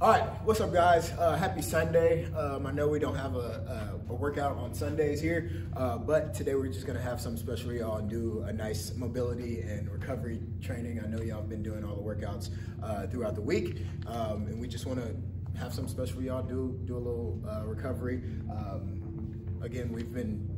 All right, what's up, guys? Uh, happy Sunday. Um, I know we don't have a, a, a workout on Sundays here, uh, but today we're just gonna have some special y'all and do a nice mobility and recovery training. I know y'all have been doing all the workouts uh, throughout the week, um, and we just wanna have some special y'all, do, do a little uh, recovery. Um, again, we've been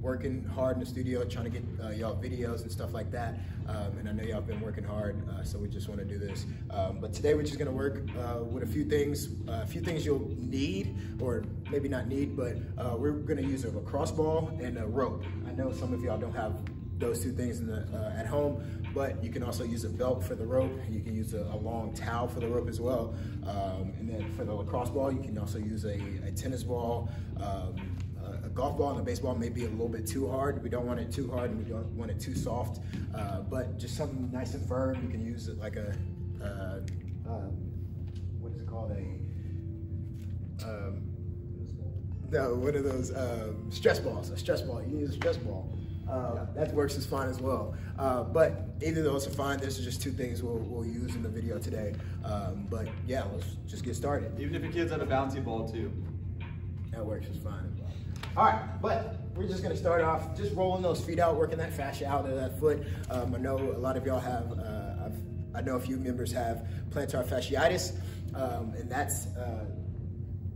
working hard in the studio, trying to get uh, y'all videos and stuff like that. Um, and I know y'all been working hard, uh, so we just want to do this. Um, but today we're just going to work uh, with a few things, uh, a few things you'll need, or maybe not need, but uh, we're going to use a lacrosse ball and a rope. I know some of y'all don't have those two things the, uh, at home, but you can also use a belt for the rope. You can use a, a long towel for the rope as well. Um, and then for the lacrosse ball, you can also use a, a tennis ball. Um, golf ball and a baseball may be a little bit too hard. We don't want it too hard and we don't want it too soft, uh, but just something nice and firm. You can use it like a, uh, uh, what is it called? A, um, no, one of those um, stress balls, a stress ball. You use a stress ball. Uh, that works as fine as well. Uh, but either of those are fine. This is just two things we'll, we'll use in the video today. Um, but yeah, let's just get started. Even if your kid's at a bouncy ball too. That works just fine. All right, but we're just gonna start off just rolling those feet out, working that fascia out of that foot. Um, I know a lot of y'all have, uh, i know a few members have plantar fasciitis, um, and that's, uh,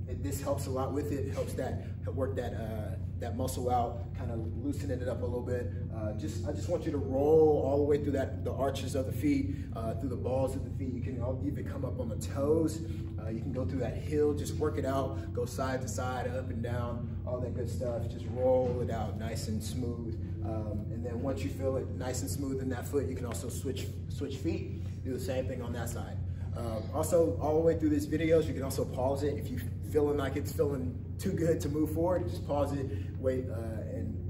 it, this helps a lot with it. It helps that, work that, uh, that muscle out, kind of loosening it up a little bit. Uh, just, I just want you to roll all the way through that, the arches of the feet, uh, through the balls of the feet. You can even come up on the toes. Uh, you can go through that hill, just work it out, go side to side, up and down, all that good stuff. Just roll it out nice and smooth. Um, and then once you feel it nice and smooth in that foot, you can also switch, switch feet, do the same thing on that side. Um, also, all the way through these videos, you can also pause it. If you're feeling like it's feeling too good to move forward, just pause it, wait, uh,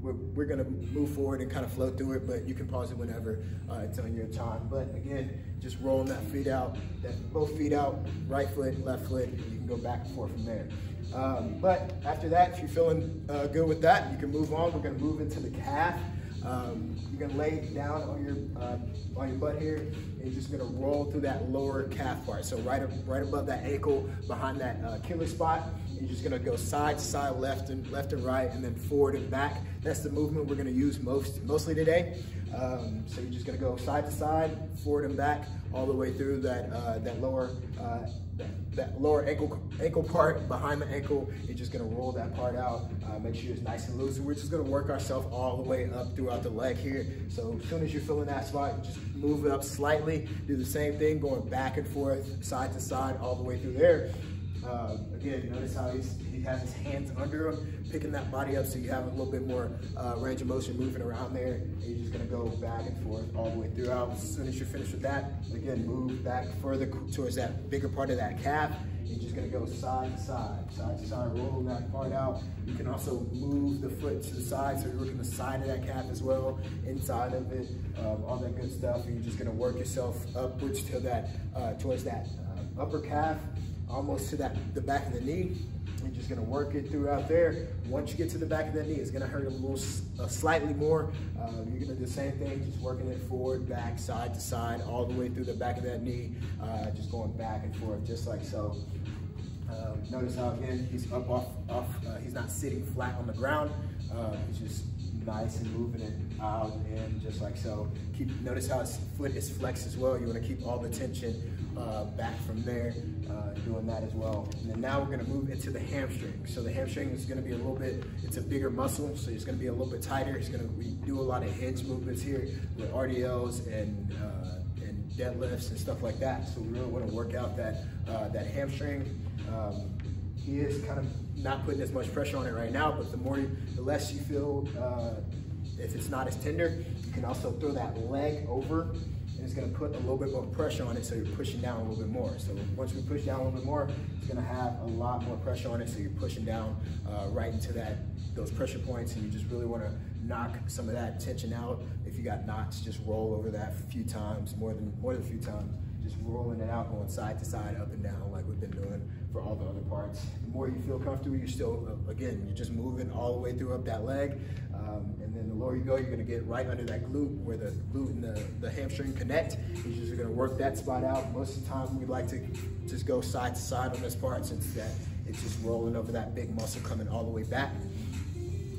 we're, we're gonna move forward and kind of flow through it, but you can pause it whenever uh, it's on your time. But again, just rolling that feet out, that both feet out, right foot, left foot, and you can go back and forth from there. Um, but after that, if you're feeling uh, good with that, you can move on. We're gonna move into the calf. Um, you're gonna lay down on your uh, on your butt here, and you're just gonna roll through that lower calf part. So right right above that ankle, behind that uh, killer spot. You're just gonna go side to side, left and left and right, and then forward and back. That's the movement we're gonna use most mostly today. Um, so you're just gonna go side to side, forward and back, all the way through that uh, that lower uh, that lower ankle ankle part behind the ankle. You're just gonna roll that part out. Uh, make sure it's nice and loose. We're just gonna work ourselves all the way up throughout the leg here. So as soon as you're feeling that spot, just move it up slightly. Do the same thing, going back and forth, side to side, all the way through there. Uh, again, notice how he's, he has his hands under him, picking that body up so you have a little bit more uh, range of motion moving around there. And you're just gonna go back and forth all the way throughout. As soon as you're finished with that, again, move back further towards that bigger part of that calf. You're just gonna go side to side, side to side, roll that part out. You can also move the foot to the side, so you're working the side of that calf as well, inside of it, um, all that good stuff. And you're just gonna work yourself upwards to that, uh, towards that uh, upper calf almost to that the back of the knee. You're just gonna work it throughout there. Once you get to the back of the knee, it's gonna hurt a little, uh, slightly more. Um, you're gonna do the same thing, just working it forward, back, side to side, all the way through the back of that knee, uh, just going back and forth, just like so. Um, notice how again, he's up off, off uh, he's not sitting flat on the ground. Uh, he's just nice and moving it out and just like so. Keep Notice how his foot is flexed as well. You wanna keep all the tension uh, back from there, uh, doing that as well. And then now we're gonna move into the hamstring. So the hamstring is gonna be a little bit, it's a bigger muscle, so it's gonna be a little bit tighter. It's gonna, we do a lot of hinge movements here with RDLs and, uh, and deadlifts and stuff like that. So we really wanna work out that, uh, that hamstring. Um, he is kind of not putting as much pressure on it right now, but the more, you, the less you feel, uh, if it's not as tender, you can also throw that leg over and it's gonna put a little bit more pressure on it so you're pushing down a little bit more. So once we push down a little bit more, it's gonna have a lot more pressure on it so you're pushing down uh, right into that those pressure points and you just really wanna knock some of that tension out. If you got knots, just roll over that a few times, more than, more than a few times just rolling it out, going side to side, up and down, like we've been doing for all the other parts. The more you feel comfortable, you're still, uh, again, you're just moving all the way through up that leg. Um, the lower you go, you're gonna get right under that glute where the glute and the, the hamstring connect. You're just gonna work that spot out. Most of the time, we like to just go side to side on this part since that it's just rolling over that big muscle coming all the way back.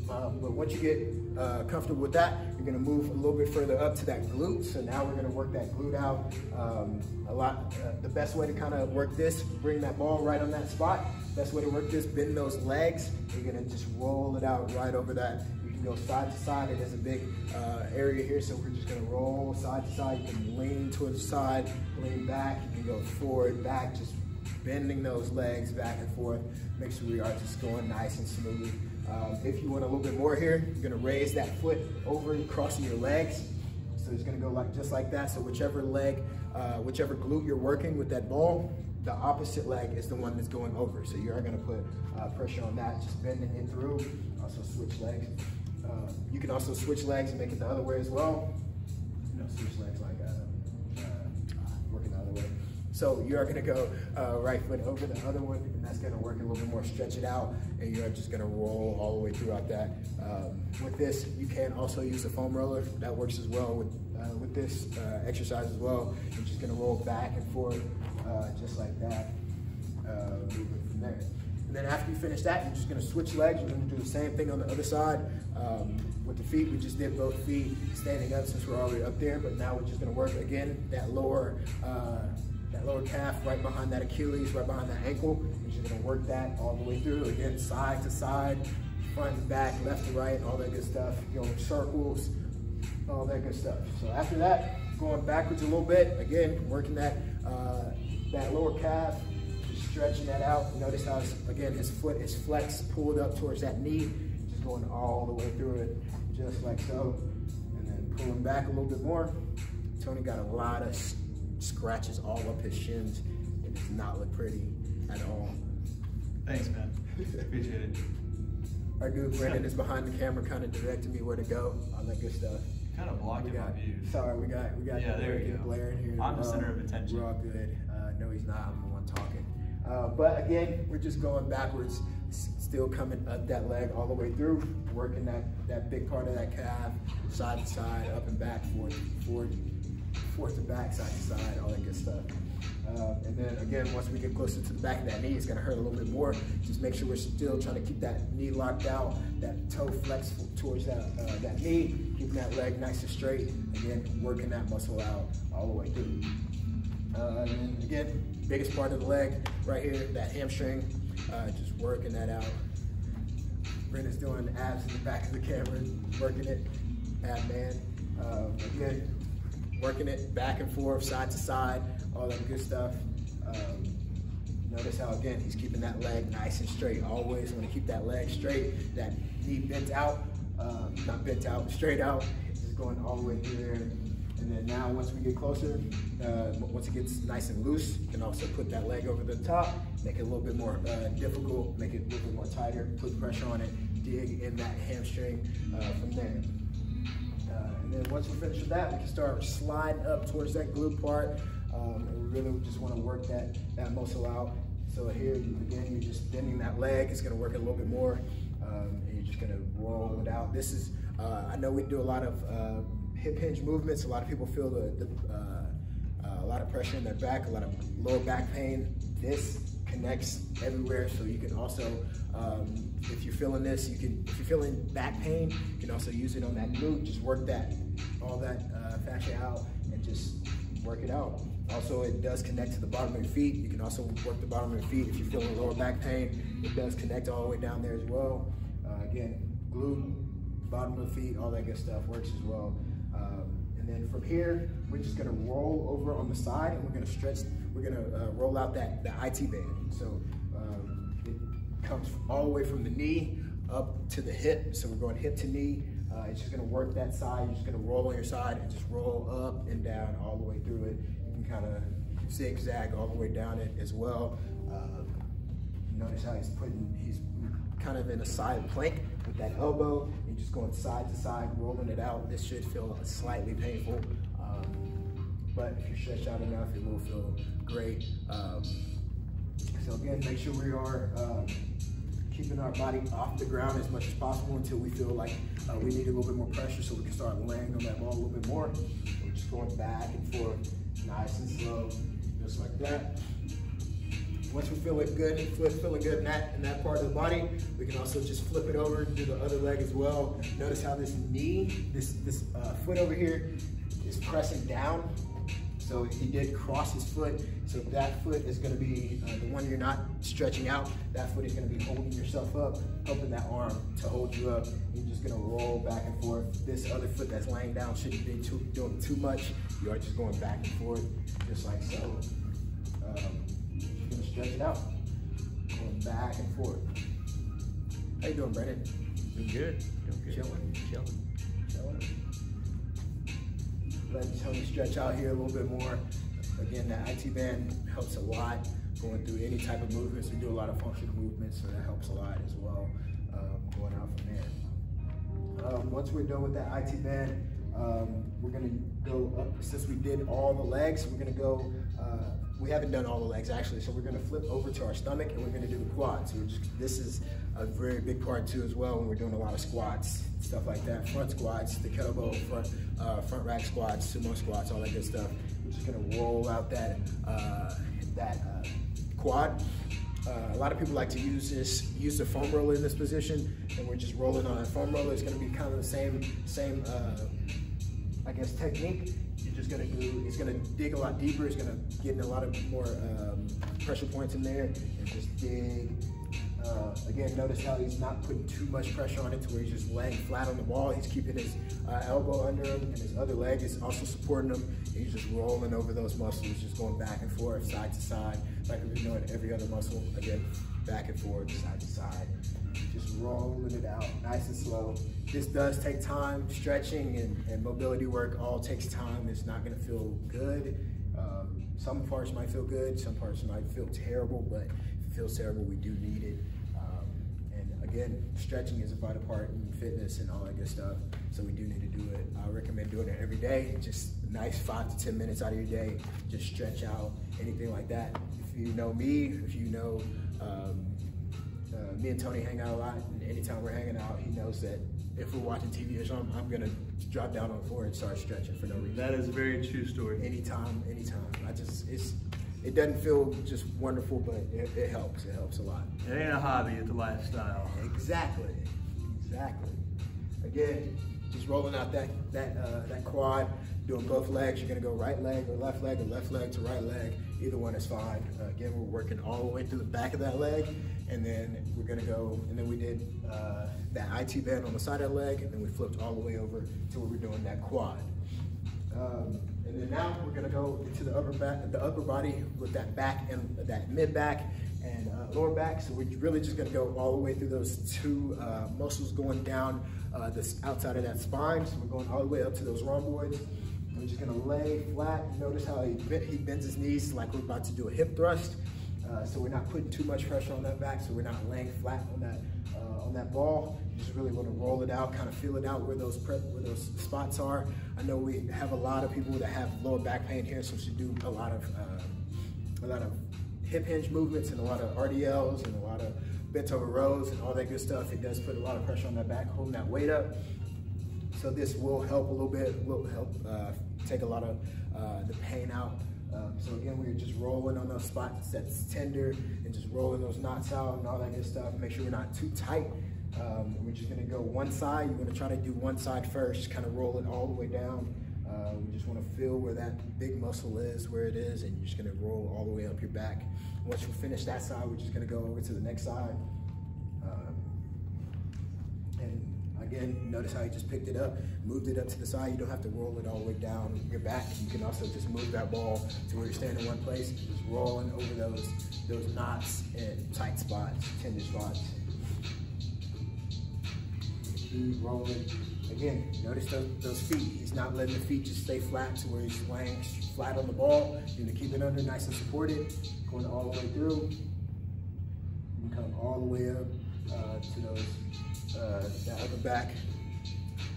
Um, but once you get uh, comfortable with that, you're gonna move a little bit further up to that glute. So now we're gonna work that glute out. Um, a lot, uh, the best way to kind of work this, bring that ball right on that spot. Best way to work this, bend those legs. You're gonna just roll it out right over that. Go side to side. It is a big uh, area here, so we're just gonna roll side to side. You can lean towards the side, lean back. You can go forward, back, just bending those legs back and forth. Make sure we are just going nice and smooth. Um, if you want a little bit more here, you're gonna raise that foot over, crossing your legs. So it's gonna go like just like that. So whichever leg, uh, whichever glute you're working with that ball, the opposite leg is the one that's going over. So you are gonna put uh, pressure on that, just bending it through. Also switch legs. Uh, you can also switch legs and make it the other way as well. You know, switch legs like uh, uh, working the other way. So you are gonna go uh, right foot over the other one, and that's gonna work a little bit more, stretch it out, and you're just gonna roll all the way throughout that. Um, with this, you can also use a foam roller. That works as well with, uh, with this uh, exercise as well. You're just gonna roll back and forth, uh, just like that, moving from there. And then after you finish that, you're just gonna switch legs. You're gonna do the same thing on the other side. Um, with the feet, we just did both feet standing up since we're already up there, but now we're just gonna work again, that lower, uh, that lower calf right behind that Achilles, right behind that ankle. You're just gonna work that all the way through. Again, side to side, front and back, left to right, all that good stuff. Going circles, all that good stuff. So after that, going backwards a little bit, again, working that, uh, that lower calf, stretching that out. Notice how, again, his foot is flexed, pulled up towards that knee, just going all the way through it, just like so. And then pulling back a little bit more. Tony got a lot of scratches all up his shins. It does not look pretty at all. Thanks, man. Appreciate it. Our dude Brandon is behind the camera, kind of directing me where to go, all that good stuff. Kind of blocking my got, views. sorry, we got we got Yeah, there you go. Blair in here. I'm the center of attention. We're all good. Uh, no, he's not. I'm the. Uh, but again, we're just going backwards, still coming up that leg all the way through, working that that big part of that calf, side to side, up and back, forward, forward, forward to back, side to side, all that good stuff. Uh, and then again, once we get closer to the back of that knee, it's gonna hurt a little bit more. Just make sure we're still trying to keep that knee locked out, that toe flexed towards that uh, that knee, keeping that leg nice and straight. Again, working that muscle out all the way through. Uh, and again, biggest part of the leg right here, that hamstring, uh, just working that out. Brenda's doing abs in the back of the camera, working it, ab man. Uh, again, working it back and forth, side to side, all that good stuff. Um, notice how, again, he's keeping that leg nice and straight. Always want to keep that leg straight, that knee bent out, um, not bent out, straight out, just going all the way through there. And then now, once we get closer, uh, once it gets nice and loose, you can also put that leg over the top, make it a little bit more uh, difficult, make it a little bit more tighter, put pressure on it, dig in that hamstring uh, from there. Uh, and then once we're finished with that, we can start sliding up towards that glute part. Um, and we really just want to work that, that muscle out. So here, again, you're just bending that leg. It's going to work a little bit more. Um, and you're just going to roll it out. This is, uh, I know we do a lot of uh, hip hinge movements. A lot of people feel the, the uh, uh, a lot of pressure in their back, a lot of lower back pain. This connects everywhere, so you can also, um, if you're feeling this, you can, if you're feeling back pain, you can also use it on that glute. Just work that, all that uh, fascia out, and just work it out. Also, it does connect to the bottom of your feet. You can also work the bottom of your feet if you're feeling lower back pain. It does connect all the way down there as well. Uh, again, glute, bottom of the feet, all that good stuff works as well. And then from here, we're just gonna roll over on the side and we're gonna stretch, we're gonna uh, roll out that, that IT band. So um, it comes all the way from the knee up to the hip. So we're going hip to knee. Uh, it's just gonna work that side. You're just gonna roll on your side and just roll up and down all the way through it. You can kind of zigzag all the way down it as well. Um, notice how he's putting, he's kind of in a side plank with that elbow. You're just going side to side, rolling it out. This should feel slightly painful, um, but if you stretch out enough, it will feel great. Um, so again, make sure we are um, keeping our body off the ground as much as possible until we feel like uh, we need a little bit more pressure so we can start laying on that ball a little bit more. We're just going back and forth, nice and slow, just like that. Once we feel it good, flip, feeling good in that, in that part of the body, we can also just flip it over, do the other leg as well. Notice how this knee, this, this uh, foot over here is pressing down so he did cross his foot. So that foot is gonna be uh, the one you're not stretching out. That foot is gonna be holding yourself up, helping that arm to hold you up. You're just gonna roll back and forth. This other foot that's laying down shouldn't be too, doing too much. You are just going back and forth, just like so. Stretch it out. Going back and forth. How you doing, Brennan? Doing good. Doing good. Chilling? Chilling. Chilling. Let Tony stretch out here a little bit more. Again, the IT band helps a lot going through any type of movements. We do a lot of functional movements, so that helps a lot as well um, going out from there. Um, once we're done with that IT band, um, we're gonna go up, since we did all the legs, we're gonna go, uh, we haven't done all the legs actually, so we're gonna flip over to our stomach and we're gonna do the quads. Just, this is a very big part too as well when we're doing a lot of squats, stuff like that. Front squats, the kettlebell, front, uh, front rack squats, sumo squats, all that good stuff. We're just gonna roll out that, uh, that uh, quad. Uh, a lot of people like to use this, use the foam roller in this position, and we're just rolling on that foam roller. It's going to be kind of the same, same, uh, I guess, technique. Just to do. It's to dig a lot deeper. It's to get in a lot of more um, pressure points in there, and just dig. Uh, again, notice how he's not putting too much pressure on it to where he's just laying flat on the wall. He's keeping his uh, elbow under him, and his other leg is also supporting him. he's just rolling over those muscles, just going back and forth, side to side like we've been doing every other muscle. Again, back and forth, side to side. Rolling it out, nice and slow. This does take time. Stretching and, and mobility work all takes time. It's not gonna feel good. Um, some parts might feel good, some parts might feel terrible, but if it feels terrible, we do need it. Um, and again, stretching is a vital part in fitness and all that good stuff. So we do need to do it. I recommend doing it every day. Just nice five to 10 minutes out of your day. Just stretch out, anything like that If you know me, if you know um, me and Tony hang out a lot, and anytime we're hanging out, he knows that if we're watching TV or something, I'm gonna drop down on the floor and start stretching for no reason. That is a very true story. Anytime, anytime. I just it's it doesn't feel just wonderful, but it, it helps. It helps a lot. It ain't a hobby; it's a lifestyle. Exactly, exactly. Again, just rolling out that that uh, that quad, doing both legs. You're gonna go right leg or left leg or left leg to right leg. Either one is fine. Uh, again, we're working all the way through the back of that leg, and then we're gonna go. And then we did uh, that IT band on the side of the leg, and then we flipped all the way over to where we're doing that quad. Um, and then now we're gonna go into the upper back, the upper body with that back and that mid back and uh, lower back. So we're really just gonna go all the way through those two uh, muscles going down uh, this outside of that spine. So we're going all the way up to those rhomboids. We're just gonna lay flat. Notice how he, he bends his knees like we're about to do a hip thrust. Uh, so we're not putting too much pressure on that back, so we're not laying flat on that uh, on that ball. You just really want to roll it out, kind of feel it out where those where those spots are. I know we have a lot of people that have lower back pain here, so we should do a lot of uh, a lot of hip hinge movements and a lot of RDLs and a lot of bent over rows and all that good stuff. It does put a lot of pressure on that back, holding that weight up. So this will help a little bit, will help uh, take a lot of uh, the pain out. Um, so again, we're just rolling on those spots that's tender and just rolling those knots out and all that good stuff. Make sure we're not too tight. Um, we're just gonna go one side. You're gonna try to do one side first, kind of roll it all the way down. Uh, we just wanna feel where that big muscle is, where it is, and you're just gonna roll all the way up your back. Once you finish that side, we're just gonna go over to the next side. Again, notice how he just picked it up, moved it up to the side. You don't have to roll it all the way down your back. You can also just move that ball to where you're standing in one place, just rolling over those, those knots and tight spots, tender spots. Keep rolling. Again, notice those, those, feet. He's not letting the feet just stay flat to where he's laying flat on the ball. You're gonna keep it under nice and supported, going all the way through. You come all the way up uh, to those uh, the upper back.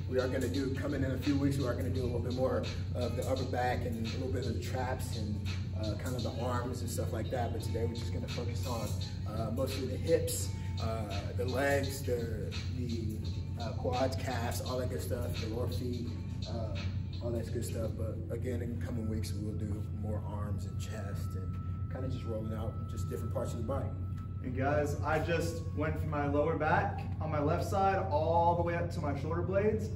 We are going to do, coming in a few weeks, we are going to do a little bit more of the upper back and a little bit of the traps and uh, kind of the arms and stuff like that. But today we're just going to focus on uh, mostly the hips, uh, the legs, the, the uh, quads, calves, all that good stuff, the lower feet, all that good stuff. But again, in coming weeks, we'll do more arms and chest and kind of just rolling out just different parts of the body. And guys, I just went from my lower back on my left side all the way up to my shoulder blades.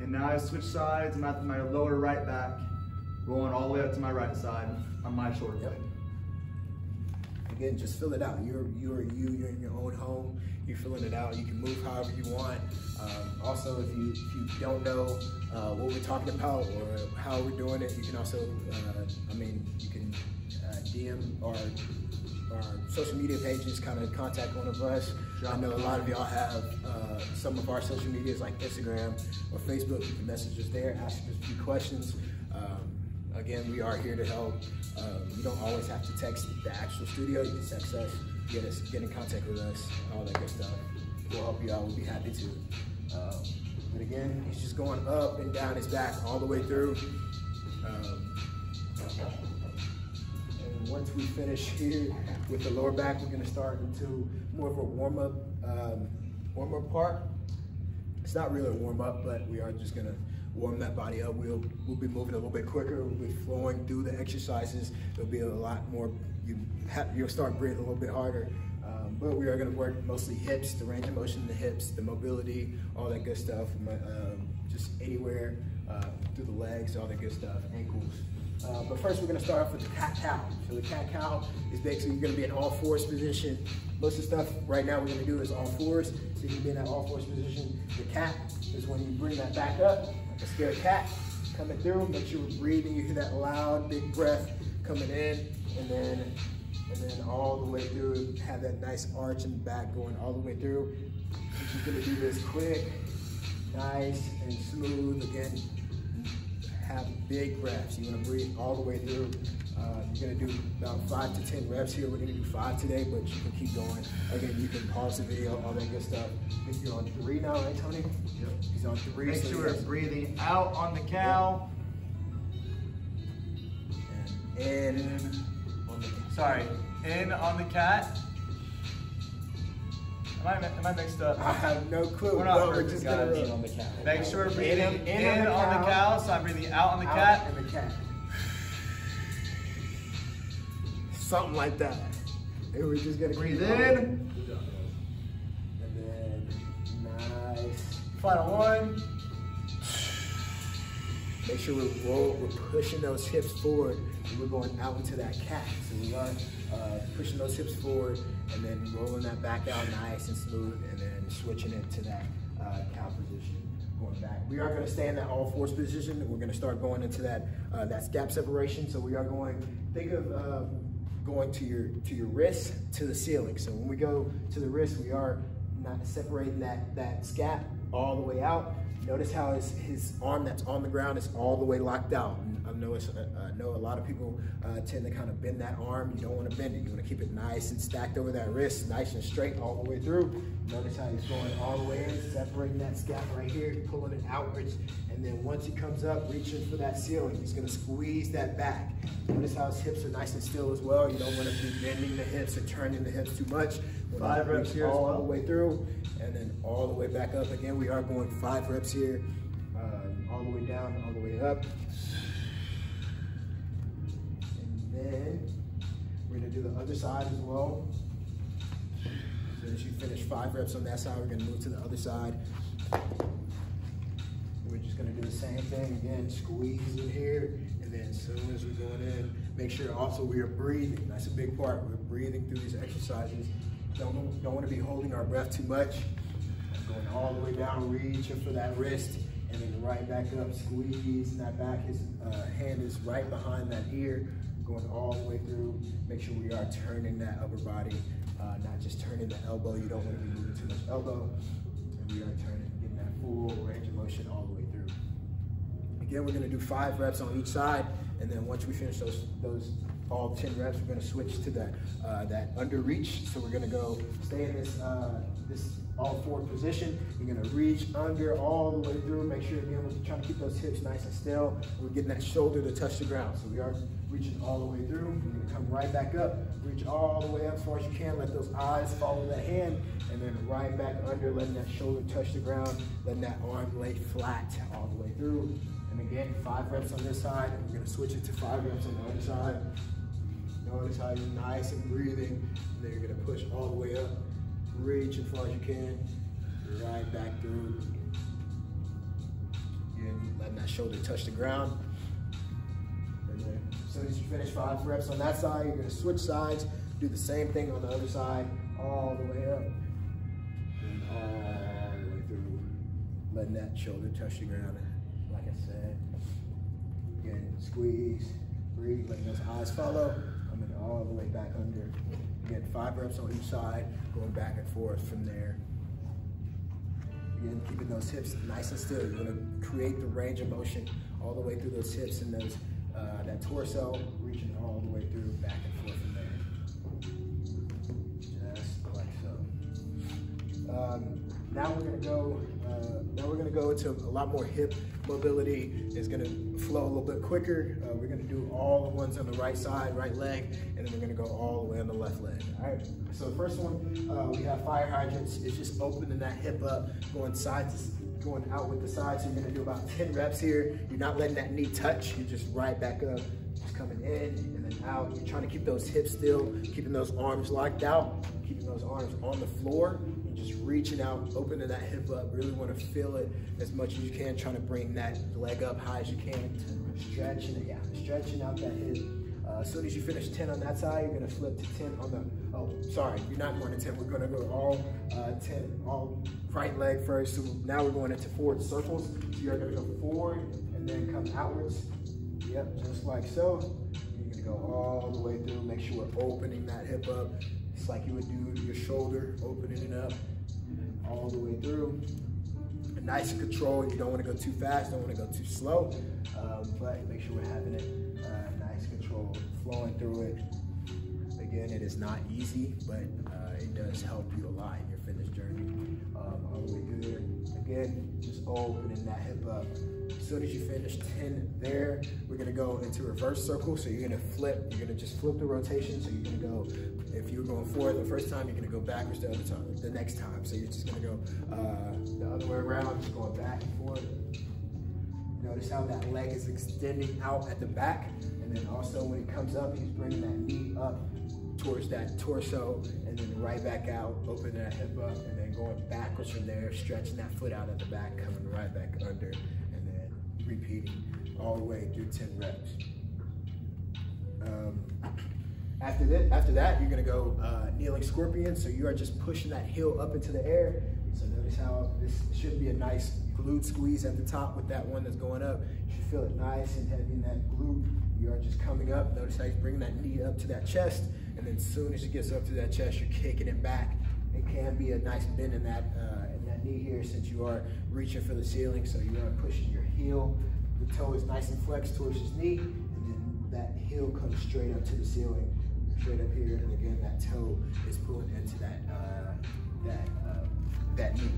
And now I switch sides, I'm at my lower right back, rolling all the way up to my right side on my shoulder blade. Again, just fill it out. You're you're you. You're in your own home. You're filling it out. You can move however you want. Um, also, if you if you don't know uh, what we're talking about or how we're doing it, you can also, uh, I mean, you can uh, DM our our social media pages. Kind of contact one of us. I know a lot of y'all have uh, some of our social medias like Instagram or Facebook. You can message us there, ask us a few questions. Um, Again, we are here to help. Um, you don't always have to text the actual studio. You can text us, get us, get in contact with us, all that good stuff. We'll help you out. We'll be happy to. Um, but again, he's just going up and down his back all the way through. Um, and once we finish here with the lower back, we're going to start into more of a warm up, um, warm part. It's not really a warm up, but we are just gonna warm that body up. We'll we'll be moving a little bit quicker. We'll be flowing through the exercises. There'll be a lot more. You have, you'll start breathing a little bit harder. Um, but we are gonna work mostly hips, the range of motion in the hips, the mobility, all that good stuff. Um, just anywhere uh, through the legs, all that good stuff, ankles. Uh, but first, we're gonna start off with the cat cow. So the cat cow is basically you're gonna be in all fours position. Most of the stuff right now we're gonna do is all fours. So you can be in that all fours position. The cat is when you bring that back up, like a scared cat coming through. Sure we're breathing. You hear that loud, big breath coming in, and then and then all the way through. Have that nice arch in the back going all the way through. You're just gonna do this quick, nice and smooth. Again, have big reps. You're gonna breathe all the way through. Uh, you're gonna do about five to 10 reps here. We're gonna do five today, but you can keep going. Again, you can pause the video, all that good stuff. I think you're on three now, right, Tony? Yep. He's on three. Make so sure we're breathing out on the cow. And in on the Sorry, in on the cat. Am I, am I mixed up? I have no clue. We're not we're just gonna guys. roll on the cat. Make sure we're In- breathing in, in on, the cow, so I'm breathing out on the out cat. and the cat. Something like that. And we're just gonna Breathe in. going. And then nice. Final one. Make sure we're roll, we're pushing those hips forward and we're going out into that cat. So we are uh, pushing those hips forward and then rolling that back out nice and smooth and then switching it to that uh, cow position. Going back. We are going to stay in that all fours position. We're going to start going into that uh, that scap separation. So we are going. Think of um, going to your to your wrist to the ceiling. So when we go to the wrist, we are not separating that that scap all the way out. Notice how his, his arm that's on the ground is all the way locked out. I know, it's, uh, I know a lot of people uh, tend to kind of bend that arm. You don't want to bend it. You want to keep it nice and stacked over that wrist, nice and straight all the way through. Notice how he's going all the way in, separating that scap right here, pulling it outwards. And then once he comes up, reaching for that ceiling, he's going to squeeze that back. Notice how his hips are nice and still as well. You don't want to be bending the hips or turning the hips too much. Five reps here all the way through, and then all the way back up. Again, we are going five reps here, uh, all the way down, all the way up. And then we're gonna do the other side as well. As you finish five reps on that side, we're gonna move to the other side. We're just gonna do the same thing again, squeeze in here, and then as soon as we're going in, make sure also we are breathing. That's a big part. We're breathing through these exercises. Don't, don't wanna be holding our breath too much. Going all the way down, reaching for that wrist, and then right back up, squeeze that back. His uh, hand is right behind that ear, going all the way through. Make sure we are turning that upper body, uh, not just turning the elbow. You don't want to be moving too much elbow. And we are turning, getting that full range of motion all the way through. Again, we're gonna do five reps on each side, and then once we finish those those all 10 reps, we're gonna switch to that uh, that under reach. So we're gonna go stay in this uh, this all four position. You're gonna reach under all the way through. Make sure again we're trying to keep those hips nice and still. We're getting that shoulder to touch the ground. So we are reaching all the way through. We're gonna come right back up, reach all the way up as far as you can. Let those eyes follow that hand, and then right back under, letting that shoulder touch the ground, letting that arm lay flat all the way through. And again, five reps on this side, and we're gonna switch it to five reps on the other side. Notice how you're nice and breathing. And then you're gonna push all the way up. Reach as far as you can. Right back through. Again, letting that shoulder touch the ground. As you finish five reps on that side, you're gonna switch sides, do the same thing on the other side, all the way up. And all the way through. Letting that shoulder touch the ground. Like I said. Again, squeeze, breathe, letting those eyes follow. Coming all the way back under. Again, five reps on each side, going back and forth from there. Again, keeping those hips nice and still. You're gonna create the range of motion all the way through those hips and those uh, that torso, reaching all the way through, back and forth from there. Just like so. Um, now we're gonna go. Uh, now we're gonna go into a lot more hip mobility. It's gonna flow a little bit quicker. Uh, we're gonna do all the ones on the right side, right leg, and then we're gonna go all the way on the left leg. All right. So the first one, uh, we have fire hydrants. It's just opening that hip up, going side to going out with the side. So you're gonna do about 10 reps here. You're not letting that knee touch. You're just right back up, just coming in and then out. You're trying to keep those hips still, keeping those arms locked out, keeping those arms on the floor and just reaching out, opening that hip up, really want to feel it as much as you can, trying to bring that leg up high as you can, stretching it, yeah, stretching out that hip. Uh, as soon as you finish 10 on that side, you're gonna flip to 10 on the, oh, sorry, you're not going to 10. We're gonna go all uh, 10, all right leg first. So now we're going into forward circles. So you're gonna go forward and then come outwards. Yep, just like so. You're gonna go all the way through. Make sure we're opening that hip up. It's like you would do your shoulder, opening it up all the way through. Nice controlled. You don't want to go too fast, don't want to go too slow, um, but make sure we're having it uh, flowing through it. Again, it is not easy, but uh, it does help you a lot in your fitness journey. Um, all the way through there. Again, just opening that hip up. As soon as you finish 10 there, we're gonna go into reverse circle. So you're gonna flip, you're gonna just flip the rotation. So you're gonna go, if you're going forward the first time, you're gonna go backwards the other time, the next time. So you're just gonna go uh, the other way around, just going back and forth. Notice how that leg is extending out at the back. And then also when he comes up, he's bringing that knee up towards that torso and then right back out, opening that hip up and then going backwards from there, stretching that foot out at the back, coming right back under and then repeating all the way through 10 reps. Um, after that, after that, you're gonna go uh, kneeling scorpion. So you are just pushing that heel up into the air. So notice how this should be a nice glute squeeze at the top with that one that's going up. You should feel it nice and heavy in that glute. You are just coming up. Notice how he's bringing that knee up to that chest. And then as soon as it gets up to that chest, you're kicking it back. It can be a nice bend in that, uh, in that knee here since you are reaching for the ceiling. So you are pushing your heel. The toe is nice and flexed towards his knee. And then that heel comes straight up to the ceiling, straight up here. And again, that toe is pulling into that, uh, that, uh, that knee.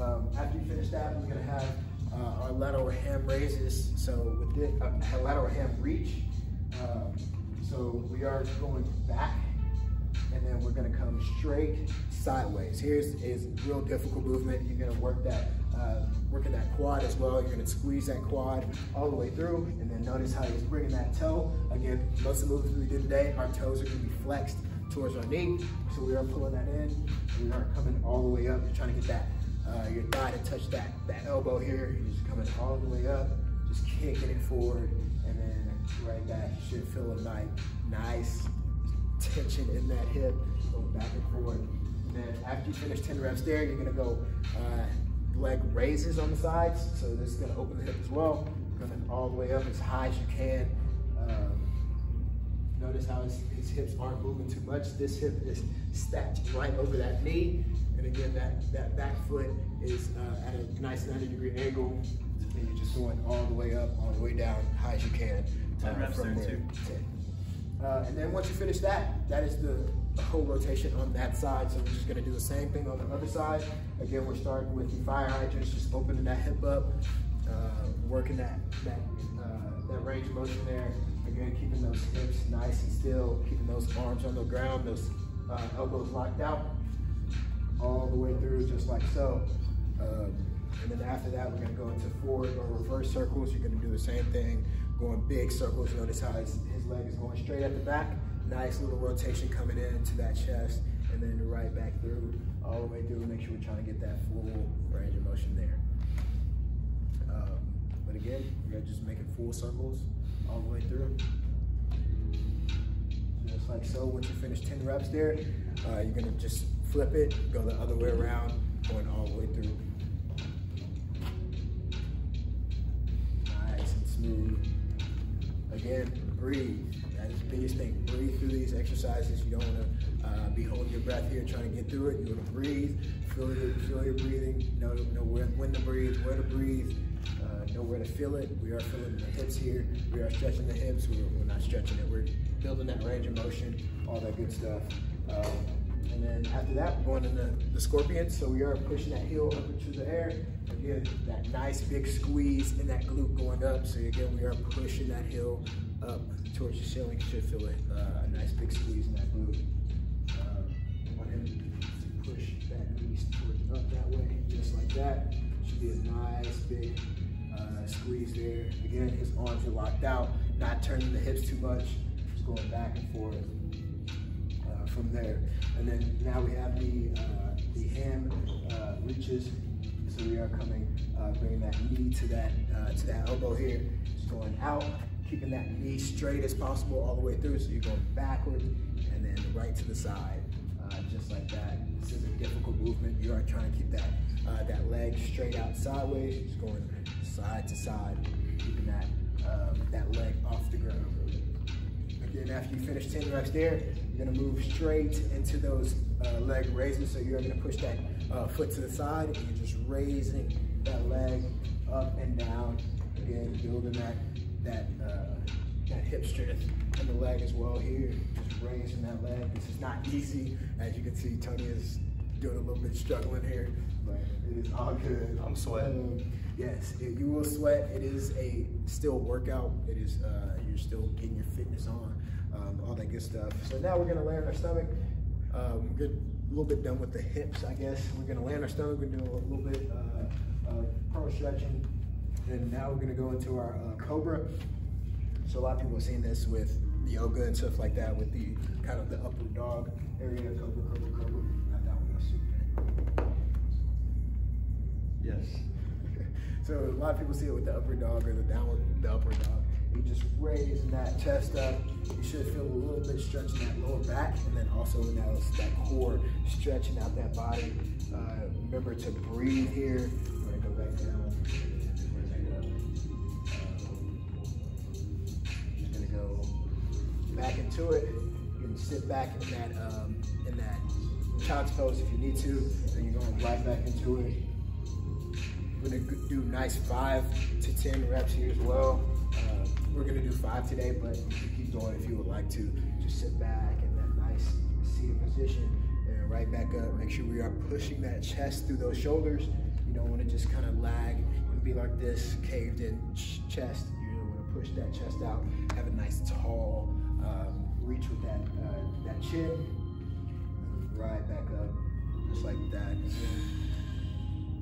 Um, after you finish that, we're gonna have uh, our lateral ham raises. So with it, uh, lateral ham reach. Um, so we are going back and then we're gonna come straight sideways. Here's is real difficult movement. You're gonna work that, uh, working that quad as well. You're gonna squeeze that quad all the way through and then notice how he's bringing that toe. Again, most of the movements we did today, our toes are gonna be flexed towards our knee. So we are pulling that in. We are coming all the way up. You're trying to get that, uh, your thigh to touch that, that elbow here. You're just coming all the way up, just kicking it forward and then right back. You should feel a nice, nice tension in that hip, going back and forth. And then after you finish 10 reps there, you're gonna go uh, leg raises on the sides. So this is gonna open the hip as well. Coming all the way up as high as you can. Um, notice how his, his, hips aren't moving too much. This hip is stacked right over that knee. And again, that, that back foot is uh, at a nice 90 degree angle. And you're just going all the way up, all the way down, high as you can. 10 reps from there, too. 10. Uh, and then once you finish that, that is the, the whole rotation on that side. So we're just gonna do the same thing on the other side. Again, we're starting with the fire hydrants, just opening that hip up, uh, working that that uh, that range of motion there. Again, keeping those hips nice and still, keeping those arms on the ground, those uh, elbows locked out, all the way through, just like so. Um, and then after that, we're gonna go into forward or reverse circles. You're gonna do the same thing going big circles. Notice how his, his leg is going straight at the back. Nice little rotation coming in into that chest and then right back through, all the way through. Make sure we're trying to get that full range of motion there. Um, but again, we're just making full circles all the way through. Just like so, once you finish 10 reps there, uh, you're gonna just flip it, go the other way around, going all the way through. Nice and smooth. Again, breathe. That is the biggest thing. Breathe through these exercises. You don't want to uh, be holding your breath here trying to get through it. You want to breathe. Feel your, feel your breathing. Know, know where, when to breathe, where to breathe. Uh, know where to feel it. We are feeling the hips here. We are stretching the hips. We're, we're not stretching it. We're building that range of motion. All that good stuff. Um, and then after that, we're going into the scorpion. So we are pushing that heel up into the air. Again, that nice big squeeze in that glute going up. So again, we are pushing that heel up towards the ceiling. You should feel it, uh, a nice big squeeze in that glute. Uh, want him to push that knee towards up that way, just like that. Should be a nice big uh, squeeze there. Again, his arms are locked out, not turning the hips too much, just going back and forth from there. And then now we have the uh, the ham uh, reaches. So we are coming, uh, bringing that knee to that uh, to that elbow here, just going out, keeping that knee straight as possible all the way through. So you're going backwards and then right to the side, uh, just like that. This is a difficult movement. You are trying to keep that that leg straight out sideways, just going side to side, keeping that um, that leg off the ground. Again, after you finish 10 reps there, you're gonna move straight into those uh, leg raises. So you're gonna push that uh, foot to the side and you're just raising that leg up and down. Again, building that that uh, that hip strength in the leg as well here. Just raising that leg. This is not easy. As you can see, Tony is doing a little bit struggling here, but it is all good. I'm sweating. Um, yes, you will sweat. It is a still workout. It is uh, you're still getting your fitness on, um, all that good stuff. So now we're gonna on our stomach. Um, good, a little bit done with the hips, I guess. We're gonna on our stomach. We're gonna do a little bit uh, pro stretching. And now we're gonna go into our uh, cobra. So a lot of people have seen this with yoga and stuff like that, with the kind of the upward dog area, cobra, cobra, cobra. Not that one, Yes. So a lot of people see it with the upward dog or the downward, the upward dog. You just raising that chest up. You should feel a little bit stretching that lower back, and then also now it's that core stretching out that body. Uh, remember to breathe here. We're gonna go back down. Just gonna go back into it. You can sit back in that um, in that child's pose if you need to. Then you're going right back into it. We're gonna do nice five to 10 reps here as well. We're gonna do five today, but you can keep going if you would like to. Just sit back in that nice seated position and right back up. Make sure we are pushing that chest through those shoulders. You don't wanna just kind of lag and be like this, caved in ch- chest. You wanna push that chest out, have a nice tall um, reach with that, uh, that chin. Right back up, just like that.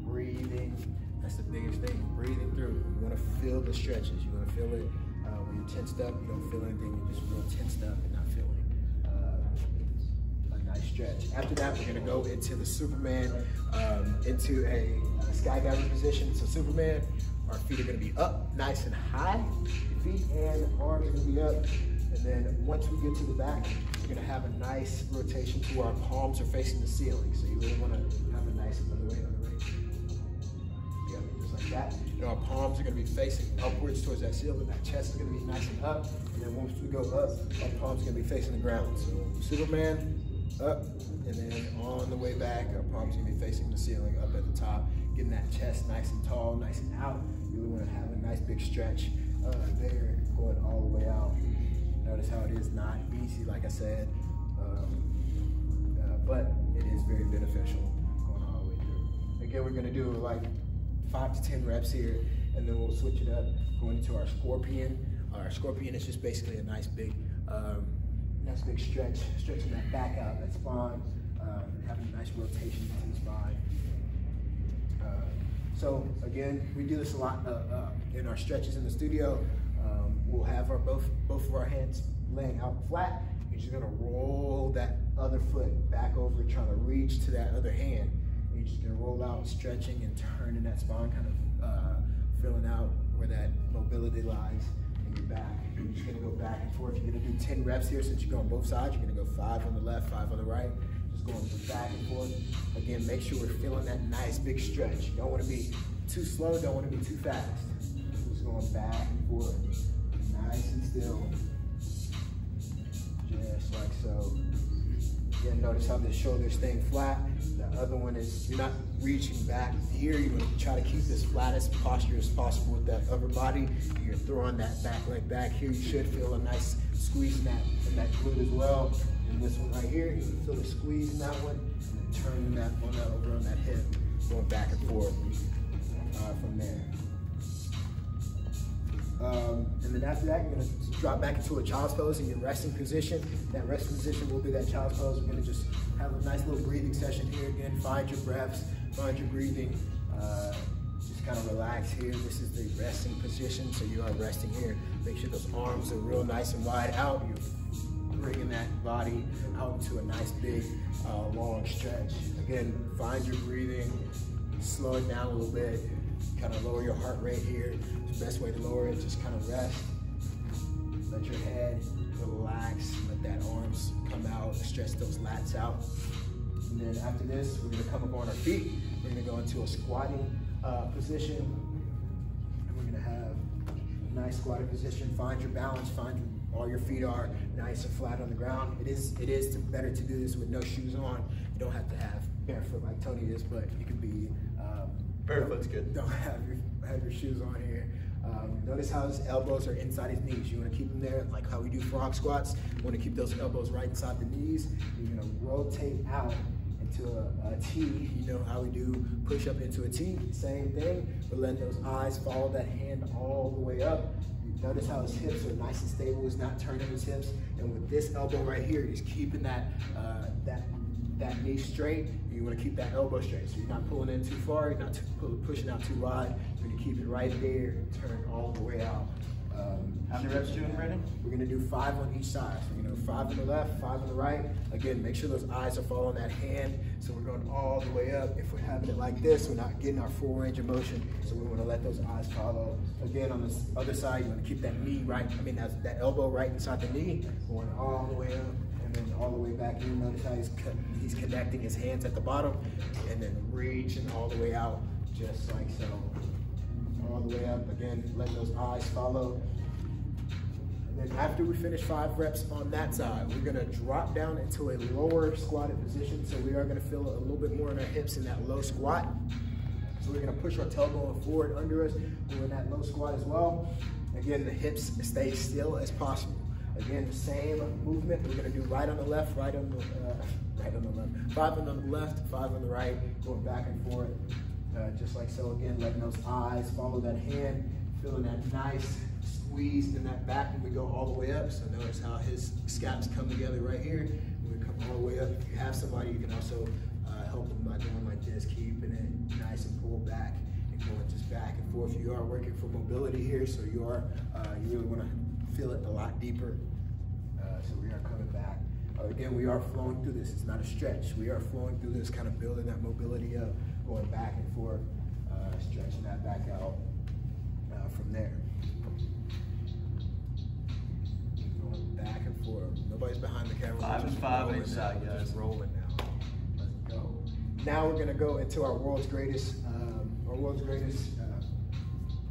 Breathing. That's the biggest thing. Breathing through. You want to feel the stretches. You want to feel it. You're tensed up, you don't feel anything. You're just real tensed up and not feeling uh, a nice stretch. After that, we're gonna go into the Superman, um, into a, skydiver position. So Superman, our feet are gonna be up, nice and high. Feet and arms are gonna be up. And then once we get to the back, we're gonna have a nice rotation to our palms are facing the ceiling. So you really wanna have a nice other way, other way. Yeah, just like that. And our palms are gonna be facing upwards towards that ceiling. That chest is gonna be nice and up. And then once we go up, our palms are gonna be facing the ground. So Superman, up, and then on the way back, our palms are gonna be facing the ceiling, up at the top, getting that chest nice and tall, nice and out. You really wanna have a nice big stretch uh, there, going all the way out. Notice how it is not easy, like I said, um, uh, but it is very beneficial going all the way through. Again, we're gonna do like five to 10 reps here, and then we'll switch it up, going into our scorpion. Our scorpion is just basically a nice big, um, nice big stretch, stretching that back out, that spine, um, having a nice rotation into the spine. Uh, so again, we do this a lot uh, uh, in our stretches in the studio. Um, we'll have our both both of our hands laying out flat. You're just gonna roll that other foot back over, trying to reach to that other hand. You're just gonna roll out, stretching and turning that spine, kind of uh, filling out where that mobility lies in your back. You're just gonna go back and forth. You're gonna do 10 reps here since you go on both sides. You're gonna go five on the left, five on the right. Just going back and forth. Again, make sure we're feeling that nice big stretch. You don't wanna be too slow, don't wanna be too fast. Just going back and forth, nice and still. Just like so. Again, notice how the shoulder's staying flat. The other one is, you're not reaching back here. You're gonna try to keep as flat as posture as possible with that upper body. You're throwing that back leg back here. You should feel a nice squeeze in that, in that glute as well. And this one right here, you can feel the squeeze in that one. And then turning that one out over on that hip, going back and forth uh, from there. Um, and then after that, you're gonna drop back into a child's pose in your resting position. That resting position will be that child's pose. We're gonna just have a nice little breathing session here again. Find your breaths, find your breathing. Uh, just kind of relax here. This is the resting position, so you are resting here. Make sure those arms are real nice and wide out. You're bringing that body out into a nice big, uh, long stretch. Again, find your breathing, slow it down a little bit, kind of lower your heart rate here. The best way to lower it, just kind of rest. Let your head relax, let that arms come out, stretch those lats out. And then after this, we're gonna come up on our feet. We're gonna go into a squatting uh, position. And we're gonna have a nice squatting position. Find your balance, find all your feet are nice and flat on the ground. It is it is to, better to do this with no shoes on. You don't have to have barefoot like Tony is, but you can be um, Barefoot's good. Don't have your have your shoes on here. Um, notice how his elbows are inside his knees. You want to keep them there, like how we do frog squats. You want to keep those elbows right inside the knees. You're going to rotate out into a, a T. You know how we do push up into a T. Same thing, but letting those eyes follow that hand all the way up. Notice how his hips are nice and stable. He's not turning his hips. And with this elbow right here, he's keeping that uh, that that knee straight. You want to keep that elbow straight. So you're not pulling in too far, you're not pushing out too wide. You're going to keep it right there, turn all the way out. Um, How many reps doing, Brandon? We're going to do five on each side. So, you know, five on the left, five on the right. Again, make sure those eyes are following that hand. So we're going all the way up. If we're having it like this, we're not getting our full range of motion. So we want to let those eyes follow. Again, on the other side, you want to keep that knee right, I mean, that, that elbow right inside the knee, going all the way up and then all the way back You Notice how he's, he's connecting his hands at the bottom and then reaching all the way out, just like so. All the way up, again, let those eyes follow. And then after we finish five reps on that side, we're gonna drop down into a lower squatted position. So we are gonna feel a little bit more in our hips in that low squat. So we're gonna push our tailbone forward under us. In that low squat as well. Again, the hips stay still as possible. Again, the same movement. We're gonna do right on the left, right on the uh, right on the left, five on the left, five on the right, going back and forth, uh, just like so. Again, letting those eyes follow that hand, feeling that nice squeeze in that back when we go all the way up. So notice how his scaps come together right here. When we come all the way up, if you have somebody, you can also uh, help them by doing like this, keeping it nice and pulled back and going just back and forth. You are working for mobility here, so you are uh, you really want to feel it a lot deeper. Uh, so we are coming back. Uh, again, we are flowing through this. It's not a stretch. We are flowing through this, kind of building that mobility up, going back and forth, uh, stretching that back out uh, from there. Going back and forth. Nobody's behind the camera. Five We're and five on rolling each now. side, We're guys. Just rolling now. Let's go. Now we're gonna go into our world's greatest, um, our world's greatest uh,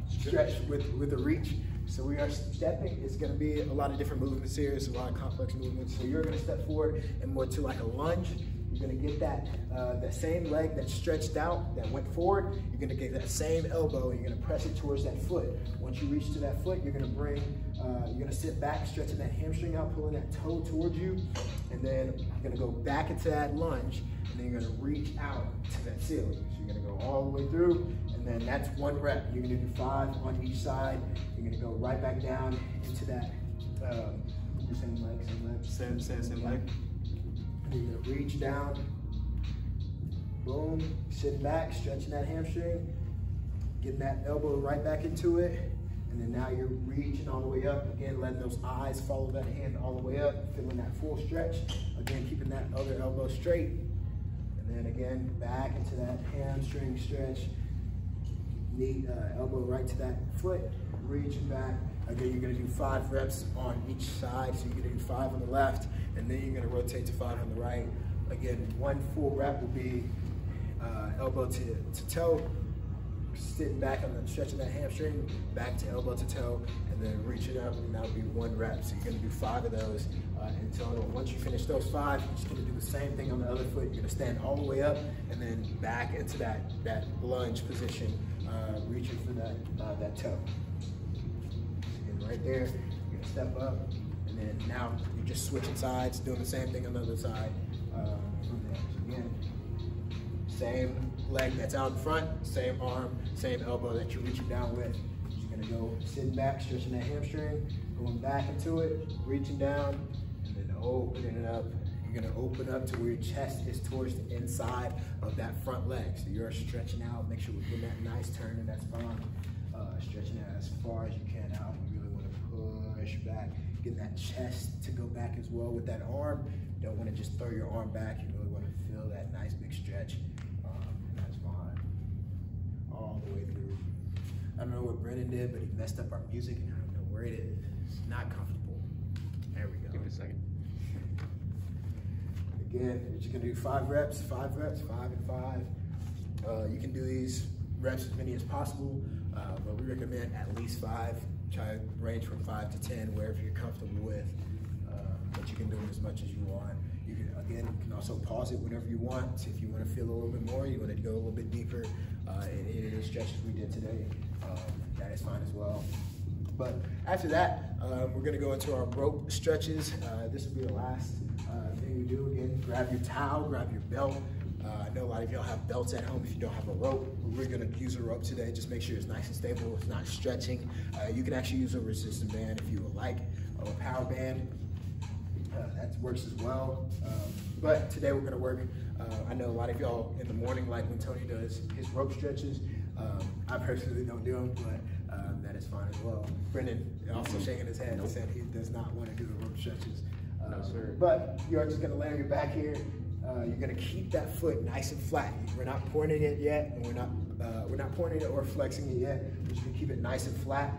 stretch with, with a reach. So we are stepping, it's gonna be a lot of different movements here, it's a lot of complex movements. So you're gonna step forward and more to like a lunge. You're gonna get that, uh, that same leg that stretched out, that went forward. You're gonna get that same elbow you're gonna press it towards that foot. Once you reach to that foot, you're gonna bring, uh, you're gonna sit back, stretching that hamstring out, pulling that toe towards you. And then you're gonna go back into that lunge and then you're gonna reach out to that ceiling. So you're gonna go all the way through, and then that's one rep. You're gonna do five on each side. You're gonna go right back down into that, um, same leg, same leg. Same, same, same leg. You're gonna reach down, boom, sit back, stretching that hamstring, getting that elbow right back into it, And then now you're reaching all the way up. Again, letting those eyes follow that hand all the way up, feeling that full stretch. Again, keeping that other elbow straight. And then again, back into that hamstring stretch. Knee, uh, elbow right to that foot, reaching back. Again, you're gonna do five reps on each side. So you're gonna do five on the left, and then you're gonna rotate to five on the right. Again, one full rep will be uh, elbow to, to toe, sitting back on the stretching that hamstring, back to elbow to toe, and then reaching up, and that'll be one rep. So you're gonna do five of those uh, in total. Once you finish those five, you're just gonna do the same thing on the other foot. You're gonna stand all the way up, and then back into that that lunge position, uh, reaching for that uh, that toe. Right there, you're gonna step up, and then now you're just switching sides, doing the same thing on the other side. Uh, again, same leg that's out in front, same arm, same elbow that you're reaching down with. You're gonna go sitting back, stretching that hamstring, going back into it, reaching down, and then opening it up. You're gonna open up to where your chest is towards the inside of that front leg. So you're stretching out, make sure we're getting that nice turn in that spine. Uh, stretching it as far as you can out. Wanna back, getting that chest to go back as well with that arm. You don't wanna just throw your arm back. You really wanna feel that nice big stretch And that's fine all the way through. I don't know what Brennan did, but he messed up our music and I don't know where it is. It's not comfortable. There we go. Give it a second. Again, you're just gonna do five reps, five reps, five and five. Uh, you can do these reps as many as possible, uh, but we recommend at least five. Try to range from five to 10, wherever you're comfortable with. Uh, but you can do it as much as you want. You can, again, you can also pause it whenever you want. So If you want to feel a little bit more, you want to go a little bit deeper uh, in any of the stretches we did today, um, that is fine as well. But after that, um, we're gonna go into our rope stretches. Uh, this will be the last uh, thing we do. Again, grab your towel, grab your belt. Uh, I know a lot of y'all have belts at home if you don't have a rope. We're gonna use a rope today. Just make sure it's nice and stable, it's not stretching. Uh, you can actually use a resistance band if you would like, or a power band. Uh, that works as well. Um, but today we're gonna work, uh, I know a lot of y'all in the morning, like when Tony does his rope stretches. Um, I personally don't do them, but um, that is fine as well. Brendan also shaking his head and said he does not wanna do the rope stretches. No, Um, sir. But you are just gonna lay on your back here. Uh, you're gonna keep that foot nice and flat. We're not pointing it yet, and we're not uh, we're not pointing it or flexing it yet. We're just gonna keep it nice and flat.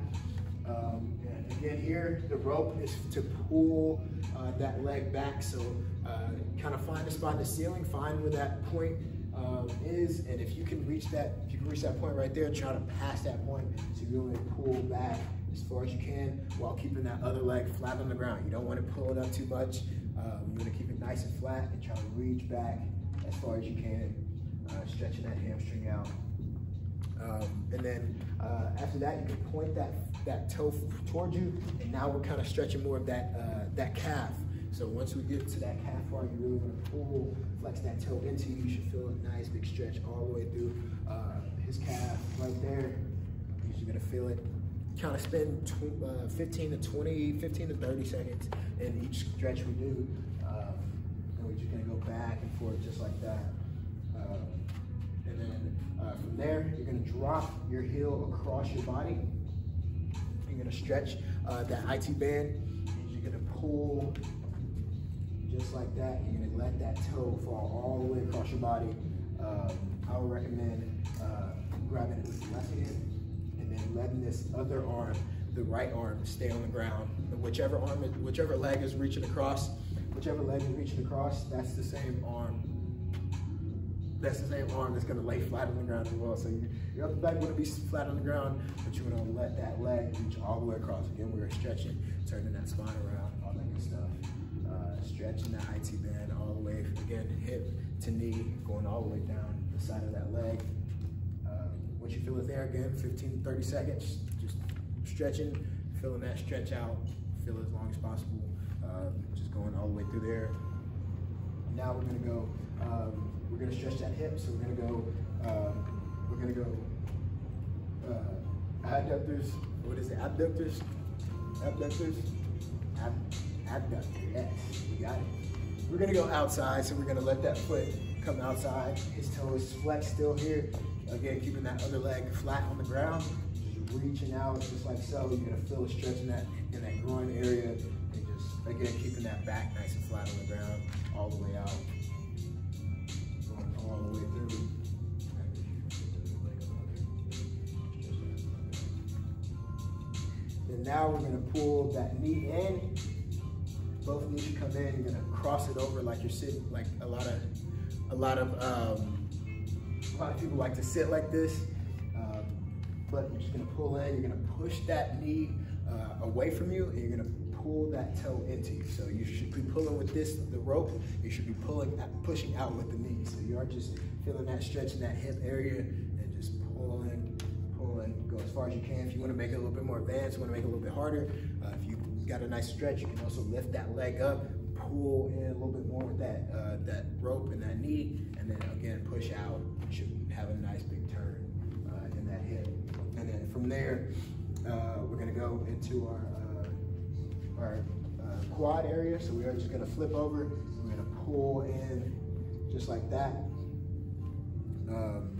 Um, and again, here the rope is to pull uh, that leg back. So uh, kind of find a spot in the ceiling, find where that point um, is, and if you can reach that, if you can reach that point right there, try to pass that point. So you really pull back as far as you can while keeping that other leg flat on the ground. You don't want to pull it up too much. Um, you want to keep it nice and flat and try to reach back as far as you can, uh, stretching that hamstring out. Um, and then uh, after that, you can point that that toe f- toward you, and now we're kind of stretching more of that uh, that calf. So once we get to that calf part, you really want to pull, flex that toe into you. You should feel a nice big stretch all the way through uh, his calf right there. You're gonna feel it. Kind of spend tw- uh, 15 to 20, 15 to 30 seconds in each stretch we do. Um, and we're just gonna go back and forth just like that. Um, and then uh, from there, you're gonna drop your heel across your body. You're gonna stretch uh, that IT band. And you're gonna pull just like that. You're gonna let that toe fall all the way across your body. Um, I would recommend uh, grabbing it with the left hand and then letting this other arm, the right arm, stay on the ground. Whichever arm, whichever leg is reaching across, whichever leg is reaching across, that's the same arm that's the same arm that's gonna lay flat on the ground as well. So you, your upper back wouldn't be flat on the ground, but you're gonna let that leg reach all the way across. Again, we're stretching, turning that spine around, all that good stuff. Uh, stretching that IT band all the way, again, hip to knee, going all the way down the side of that leg. Once you feel it there, again, 15, 30 seconds, just stretching, feeling that stretch out, feel it as long as possible. Um, just going all the way through there. Now we're gonna go, um, we're gonna stretch that hip, so we're gonna go, um, we're gonna go, uh, adductors, what is it, abductors? Abductors? Ab, abductor, yes, you got it. We're gonna go outside, so we're gonna let that foot come outside. His toe is flexed still here. Again, keeping that other leg flat on the ground. Just reaching out just like so. You're gonna feel a stretch in that in that groin area, and just again keeping that back nice and flat on the ground, all the way out, going all the way through. Then now we're gonna pull that knee in. Both knees come in. You're gonna cross it over like you're sitting, like a lot of, a lot of, um, a lot of people like to sit like this. Um, but you're just gonna pull in. You're gonna push that knee uh, away from you, and you're gonna pull that toe into you. So you should be pulling with this, the rope. You should be pulling, pushing out with the knee. So you are just feeling that stretch in that hip area, and just pulling, pulling. Go as far as you can. If you want to make it a little bit more advanced, you want to make it a little bit harder. Uh, if you got a nice stretch, you can also lift that leg up, pull in a little bit more with that uh, that rope and that knee, and then again push out. Should have a nice big turn uh, in that hip, and then from there uh, we're gonna go into our uh, our uh, quad area. So we are just gonna flip over. We're gonna pull in just like that. Um,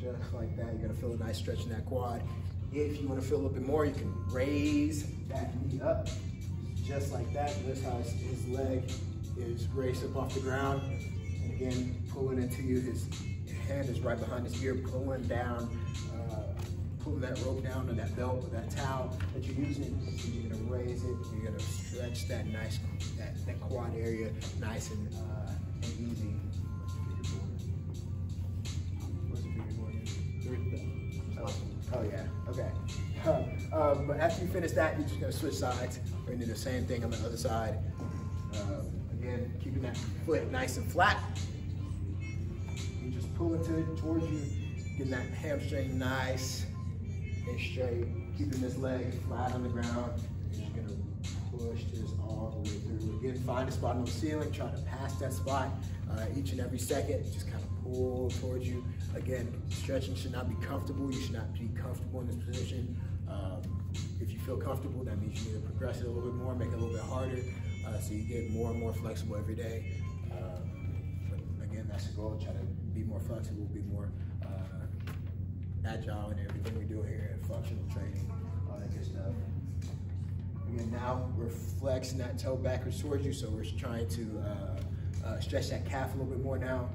just like that. You're gonna feel a nice stretch in that quad. If you wanna feel a little bit more, you can raise that knee up, just like that. Notice how his, leg is raised up off the ground. And again, pulling into you, his hand is right behind his ear, pulling down, uh, pulling that rope down or that belt or that towel that you're using. And you're gonna raise it, you're gonna stretch that nice, that, that quad area nice and, uh, and easy. Where's the figure board? Oh yeah, okay. Um, after you finish that, you're just gonna switch sides. We're gonna do the same thing on the other side. Um, again, keeping that foot nice and flat. You just pull into it towards you, getting that hamstring nice and straight. Keeping this leg flat on the ground. You're just gonna push this all the way through. Again, find a spot on the ceiling, try to pass that spot uh, each and every second. Just kind of pull towards you. Again, stretching should not be comfortable. You should not be comfortable in this feel comfortable, that means you need to progress it a little bit more, make it a little bit harder, uh, so you get more and more flexible every day. But again, that's the goal. Try to be more flexible, be more uh, agile in everything we do here in functional training, all that good stuff. Again, now we're flexing that toe backwards towards you, so we're trying to uh, uh, stretch that calf a little bit more now.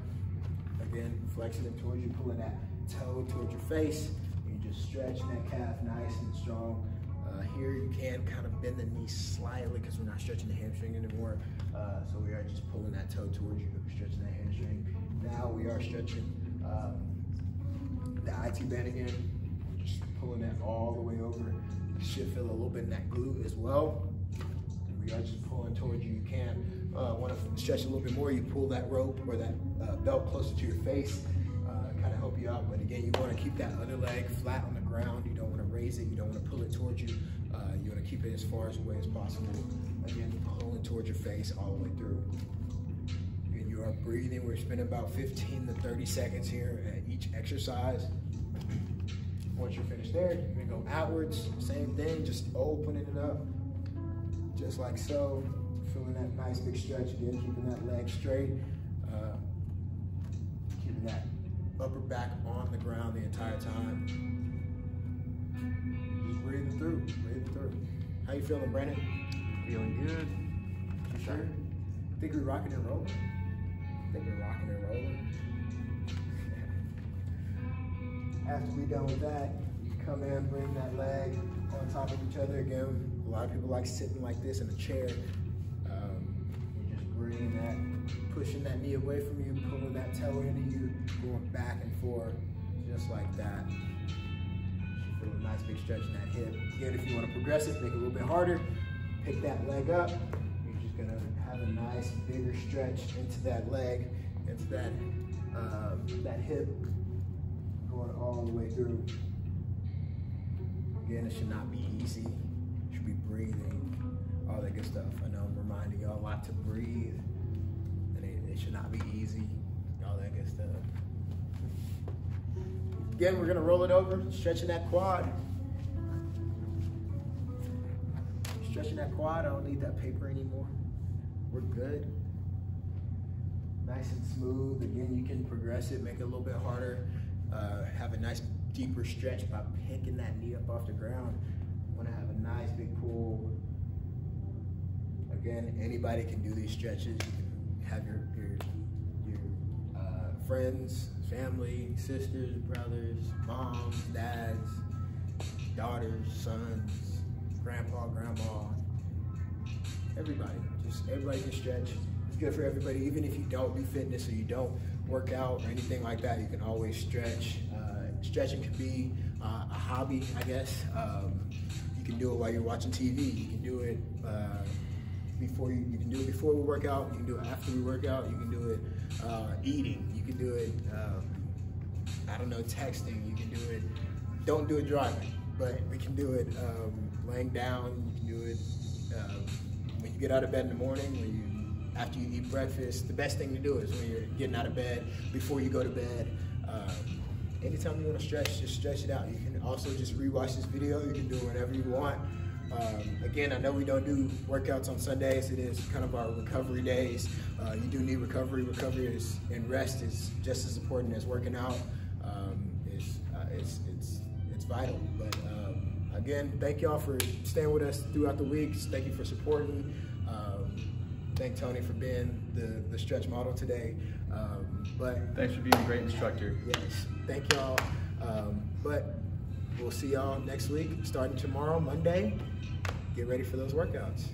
Again, flexing it towards you, pulling that toe towards your face. and You're just stretching that calf nice and strong. Uh, here you can kind of bend the knee slightly because we're not stretching the hamstring anymore. Uh, so we are just pulling that toe towards you, stretching that hamstring. Now we are stretching um, the IT band again, just pulling that all the way over. You should feel a little bit in that glute as well. We are just pulling towards you. You can uh, want to stretch a little bit more. You pull that rope or that uh, belt closer to your face, uh, kind of help you out. But again, you want to keep that other leg flat on the ground. Raise it. You don't want to pull it towards you. Uh, you want to keep it as far as away as possible. Again, pulling towards your face all the way through. And you are breathing. We're spending about 15 to 30 seconds here at each exercise. Once you're finished there, you're gonna go outwards. Same thing, just opening it up, just like so. Feeling that nice big stretch again, keeping that leg straight. Uh, keeping that upper back on the ground the entire time. Just breathing through, breathing through. How you feeling, Brandon? Feeling good. You sure? Think we're rocking and rolling? I Think we're rocking and rolling? After we're done with that, you come in, bring that leg on top of each other again. A lot of people like sitting like this in a chair. Um, just bring that, pushing that knee away from you, pulling that toe into you, going back and forth, just like that. A nice big stretch in that hip. Again, if you want to progress it, make it a little bit harder. Pick that leg up. You're just gonna have a nice bigger stretch into that leg, into that um, that hip, going all the way through. Again, it should not be easy. You should be breathing, all that good stuff. I know I'm reminding y'all a lot to breathe, and it, it should not be easy, all that good stuff. Again, we're gonna roll it over, stretching that quad. Stretching that quad, I don't need that paper anymore. We're good. Nice and smooth. Again, you can progress it, make it a little bit harder. Uh, have a nice deeper stretch by picking that knee up off the ground. Want to have a nice big pull. Again, anybody can do these stretches. You can have your friends, family, sisters, brothers, moms, dads, daughters, sons, grandpa, grandma, everybody. Just everybody can stretch. It's good for everybody. Even if you don't do fitness or you don't work out or anything like that, you can always stretch. Uh, stretching can be uh, a hobby, I guess. Um, you can do it while you're watching TV. You can do it uh, before you, you can do it before we work out. You can do it after we work out. You can do it uh, eating. You can do it. Um, I don't know, texting. You can do it. Don't do it driving, but we can do it um, laying down. You can do it um, when you get out of bed in the morning. When you after you eat breakfast. The best thing to do is when you're getting out of bed before you go to bed. Um, anytime you want to stretch, just stretch it out. You can also just rewatch this video. You can do it whenever you want. Um, again, I know we don't do workouts on Sundays. It is kind of our recovery days. Uh, you do need recovery. Recovery is and rest is just as important as working out. Um, it's, uh, it's, it's, it's vital. But um, again, thank y'all for staying with us throughout the weeks. Thank you for supporting. Um, thank Tony for being the, the stretch model today. Um, but Thanks for being a great instructor. yes, thank y'all. Um, but we'll see y'all next week, starting tomorrow, Monday. Get ready for those workouts.